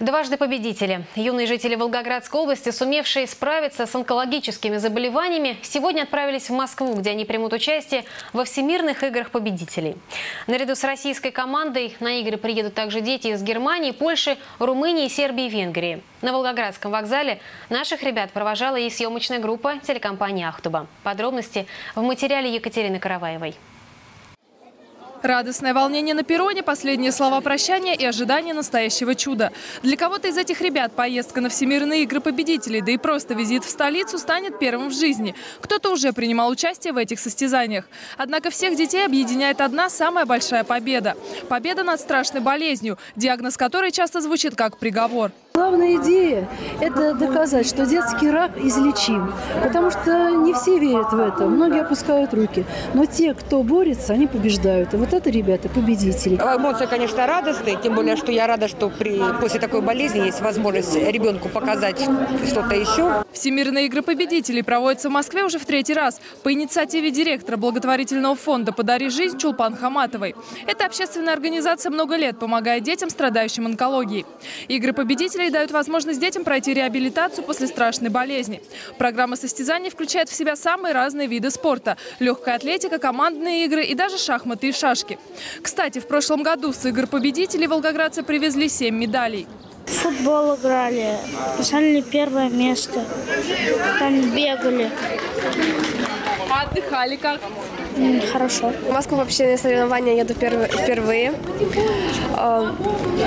Дважды победители. Юные жители Волгоградской области, сумевшие справиться с онкологическими заболеваниями, сегодня отправились в Москву, где они примут участие во всемирных играх победителей. Наряду с российской командой на игры приедут также дети из Германии, Польши, Румынии, Сербии и Венгрии. На Волгоградском вокзале наших ребят провожала и съемочная группа телекомпании «Ахтуба». Подробности в материале Екатерины Караваевой. Радостное волнение на перроне, последние слова прощания и ожидание настоящего чуда. Для кого-то из этих ребят поездка на Всемирные игры победителей, да и просто визит в столицу станет первым в жизни. Кто-то уже принимал участие в этих состязаниях. Однако всех детей объединяет одна самая большая победа. Победа над страшной болезнью, диагноз которой часто звучит как приговор. Главная идея – это доказать, что детский рак излечим. Потому что не все верят в это, многие опускают руки. Но те, кто борется, они побеждают. И вот это, ребята, победители. Эмоции, конечно, радостные, тем более, что я рада, что при, после такой болезни есть возможность ребенку показать что-то еще. Всемирные игры победителей проводятся в Москве уже в третий раз по инициативе директора благотворительного фонда «Подари жизнь» Чулпан Хаматовой. Эта общественная организация много лет помогает детям, страдающим онкологией. Игры победителей Музей дают возможность детям пройти реабилитацию после страшной болезни. Программа состязаний включает в себя самые разные виды спорта – легкая атлетика, командные игры и даже шахматы и шашки. Кстати, в прошлом году с игр победителей волгоградцы привезли 7 медалей. В футбол играли, заняли первое место, там бегали. А отдыхали как? Хорошо. В Москву вообще на соревнования еду впервые.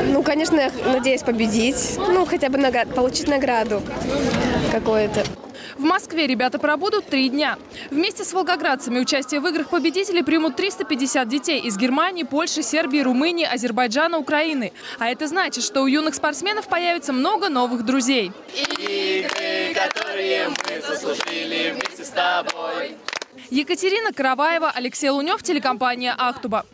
Ну, конечно, я надеюсь победить. Ну, хотя бы получить награду какую-то. В Москве ребята пробудут три дня. Вместе с волгоградцами участие в играх победителей примут 350 детей из Германии, Польши, Сербии, Румынии, Азербайджана, Украины. А это значит, что у юных спортсменов появится много новых друзей. Игры, которые мы заслужили вместе с тобой. Екатерина Караваева, Алексей Лунев, телекомпания «Ахтуба».